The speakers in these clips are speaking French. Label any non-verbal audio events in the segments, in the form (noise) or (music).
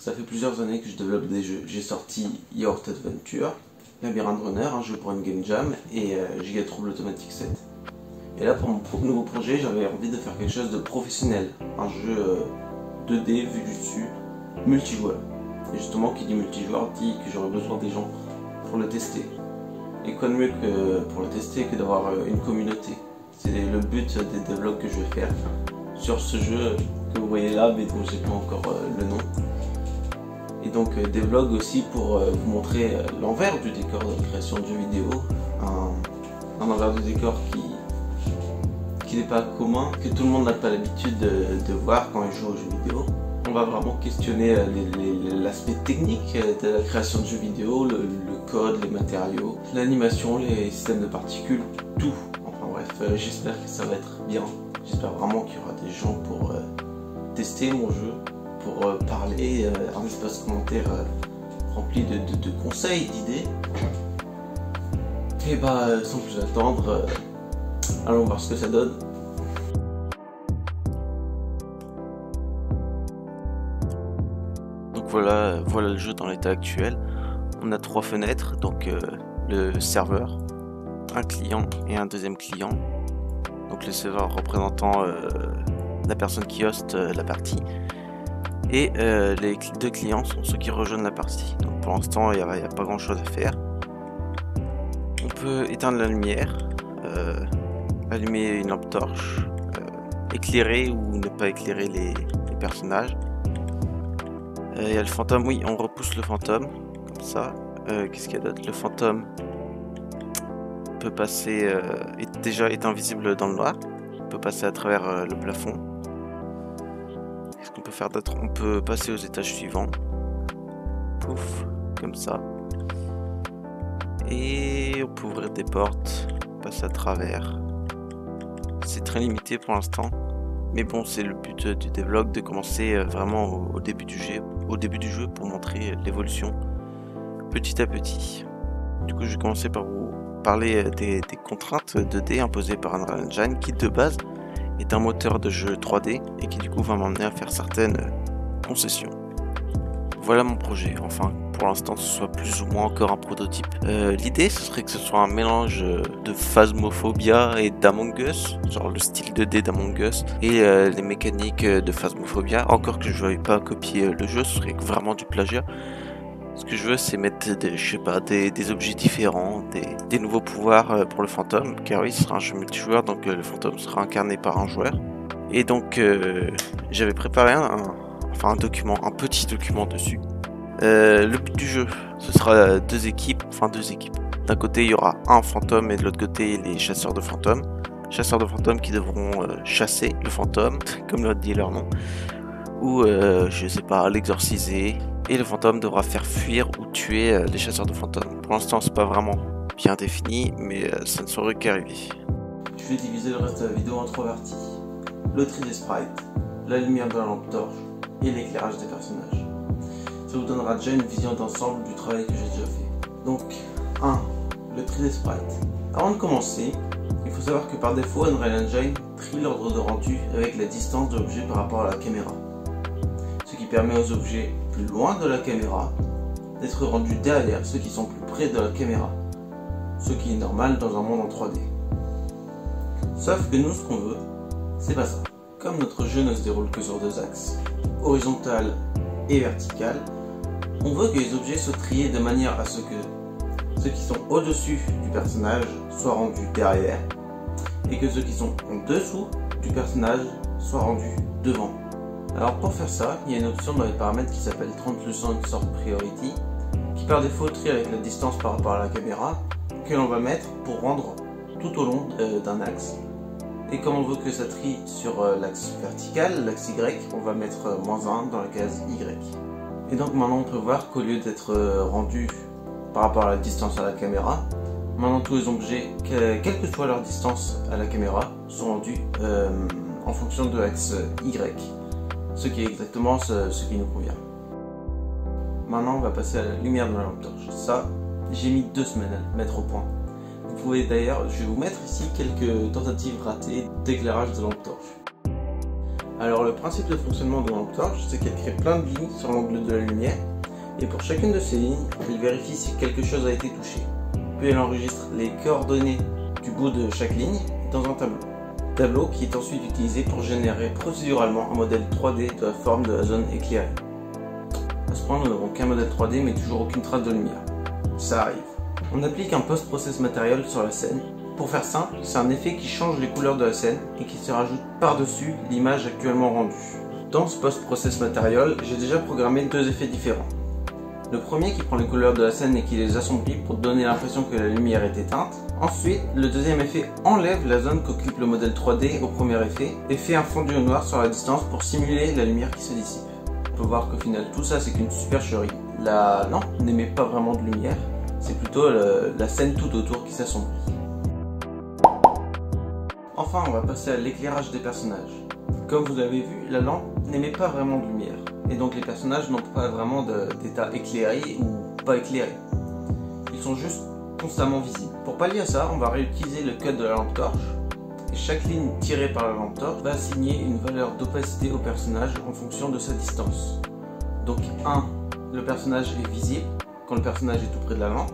Ça fait plusieurs années que je développe des jeux. J'ai sorti Yacht Adventure, Labyrinth Runner, un jeu pour une game jam, et euh, Giga Trouble Automatic 7. Et là, pour mon nouveau projet, j'avais envie de faire quelque chose de professionnel. Un jeu 2D vu du dessus, multijoueur. Et justement, qui dit multijoueur dit que j'aurais besoin des gens pour le tester. Et quoi de mieux que pour le tester que d'avoir euh, une communauté C'est le but des devlogs que je vais faire sur ce jeu que vous voyez là, mais dont j'ai pas encore euh, le nom. Et donc euh, des vlogs aussi pour vous montrer l'envers du décor de la création de jeux vidéo. Un, envers du décor qui, qui n'est pas commun, que tout le monde n'a pas l'habitude de, voir quand il joue aux jeux vidéo on va vraiment questionner l'aspect technique de la création de jeux vidéo, le, code, les matériaux, l'animation, les systèmes de particules, tout. Enfin bref, euh, j'espère que ça va être bien. J'espère vraiment qu'il y aura des gens pour euh, tester mon jeu, pour euh, parler, un espace commentaire rempli de, conseils, d'idées. Et bah sans plus attendre, allons voir ce que ça donne. Donc voilà, voilà le jeu dans l'état actuel on a trois fenêtres, donc euh, le serveur, un client et un deuxième client. Donc le serveur représentant euh, la personne qui hoste euh, la partie. Et les deux clients sont ceux qui rejoignent la partie. Donc pour l'instant, il n'y a, pas grand chose à faire. On peut éteindre la lumière, allumer une lampe torche, éclairer ou ne pas éclairer les, personnages. Il y a le fantôme, oui, on repousse le fantôme ça. Euh, qu'est-ce qu'il y a d'autre? Le fantôme peut passer, euh, est déjà est invisible dans le noir. Il peut passer à travers euh, le plafond. Qu'est-ce qu'on peut faire d'autre? On peut passer aux étages suivants. Pouf, comme ça. Et on peut ouvrir des portes, passer à travers. C'est très limité pour l'instant. Mais bon, c'est le but du devlog de commencer vraiment au, début du jeu, pour montrer l'évolution petit à petit. Du coup, je vais commencer par vous parler euh, des, contraintes 2D imposées par Unreal Engine qui, de base, est un moteur de jeu 3D et qui, du coup, va m'emmener à faire certaines euh, concessions. Voilà mon projet. Enfin, pour l'instant, ce soit plus ou moins encore un prototype. Euh, l'idée, ce serait que ce soit un mélange de Phasmophobia et d'Among Us, genre le style 2D d'Among Us, et les mécaniques de Phasmophobia. Encore que je ne veuille pas copier le jeu, ce serait vraiment du plagiat. Ce que je veux, c'est mettre des, je sais pas, des, objets différents, des, nouveaux pouvoirs euh, pour le fantôme, car oui, ce sera un jeu multijoueur, donc euh, le fantôme sera incarné par un joueur. Et donc, euh, j'avais préparé un, enfin un document, un petit document dessus. le but du jeu, ce sera deux équipes, enfin deux équipes. D'un côté, il y aura un fantôme et de l'autre côté, les chasseurs de fantômes. Chasseurs de fantômes qui devront chasser le fantôme, (laughs) comme le dit leur nom, ou je sais pas, l'exorciser, et le fantôme devra faire fuir ou tuer euh, les chasseurs de fantômes. Pour l'instant, c'est pas vraiment bien défini, mais euh, ça ne saurait qu'arriver. Je vais diviser le reste de la vidéo en trois parties le tri des sprites, la lumière de la lampe torche et l'éclairage des personnages. Ça vous donnera déjà une vision d'ensemble du travail que j'ai déjà fait. Donc, 1. Le tri des sprites. Avant de commencer, il faut savoir que par défaut, Unreal Engine trie l'ordre de rendu avec la distance de l'objet par rapport à la caméra. Ce qui permet aux objets loin de la caméra, d'être rendu derrière ceux qui sont plus près de la caméra, ce qui est normal dans un monde en 3D. Sauf que nous, ce qu'on veut, c'est pas ça. Comme notre jeu ne se déroule que sur deux axes, horizontal et vertical, on veut que les objets soient triés de manière à ce que ceux qui sont au-dessus du personnage soient rendus derrière et que ceux qui sont en dessous du personnage soient rendus devant. Alors pour faire ça, il y a une option dans les paramètres qui s'appelle Translucent Sort Priority, qui par défaut trie avec la distance par rapport à la caméra, que l'on va mettre pour rendre tout au long euh, d'un axe. Et comme on veut que ça trie sur euh, l'axe vertical, l'axe Y, on va mettre euh, moins 1 dans la case Y. Et donc maintenant on peut voir qu'au lieu d'être rendu par rapport à la distance à la caméra, maintenant tous les objets, quelle que soit leur distance à la caméra, sont rendus en fonction de l'axe Y ce qui est exactement ce, qui nous convient. Maintenant, on va passer à la lumière de la lampe torche. Ça, j'ai mis deux semaines à mettre au point. Vous pouvez d'ailleurs, je vais vous mettre ici quelques tentatives ratées d'éclairage de lampe torche. Alors le principe de fonctionnement de lampe torche, c'est qu'elle crée plein de lignes sur l'angle de la lumière, et pour chacune de ces lignes, elle vérifie si quelque chose a été touché. Puis elle enregistre les coordonnées du bout de chaque ligne dans un tableau. Tableau qui est ensuite utilisé pour générer procéduralement un modèle 3D de la forme de la zone éclairée. À ce point, nous n'avons qu'un modèle 3D mais toujours aucune trace de lumière. Ça arrive. On applique un post-process matériel sur la scène. Pour faire simple, c'est un effet qui change les couleurs de la scène et qui se rajoute par-dessus l'image actuellement rendue. Dans ce post-process matériel, j'ai déjà programmé deux effets différents. Le premier qui prend les couleurs de la scène et qui les assombrit pour donner l'impression que la lumière est éteinte. Ensuite, le deuxième effet enlève la zone qu'occupe le modèle 3D au premier effet et fait un fondu noir sur la distance pour simuler la lumière qui se dissipe. On peut voir qu'au final tout ça c'est qu'une supercherie. La lampe n'émet pas vraiment de lumière, c'est plutôt la scène tout autour qui s'assombrit. Enfin, on va passer à l'éclairage des personnages. Comme vous avez vu, la lampe n'émet pas vraiment de lumière, et donc les personnages n'ont pas vraiment d'état éclairé ou pas éclairé. Ils sont juste constamment visibles. Pour pallier à ça, on va réutiliser le code de la lampe torche, et chaque ligne tirée par la lampe torche va assigner une valeur d'opacité au personnage en fonction de sa distance. Donc 1, le personnage est visible quand le personnage est tout près de la lampe,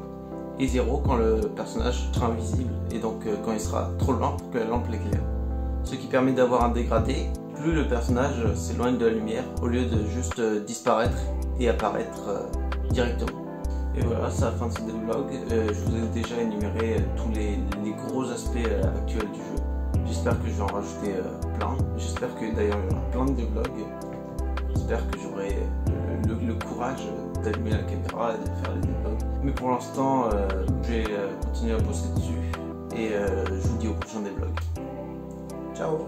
et 0 quand le personnage sera invisible, et donc euh, quand il sera trop loin pour que la lampe l'éclaire. Ce qui permet d'avoir un dégradé, plus le personnage s'éloigne de la lumière, au lieu de juste euh, disparaître et apparaître euh, directement. Et voilà, c'est la fin de ce vlog. je vous ai déjà énuméré tous les, gros aspects actuels du jeu. J'espère que je vais en rajouter plein. J'espère que d'ailleurs il y aura plein de vlogs. J'espère que j'aurai le, courage d'allumer la caméra et de faire les vlogs. Mais pour l'instant, euh, je vais euh, continuer à bosser dessus et euh, je vous dis au prochain des. Ciao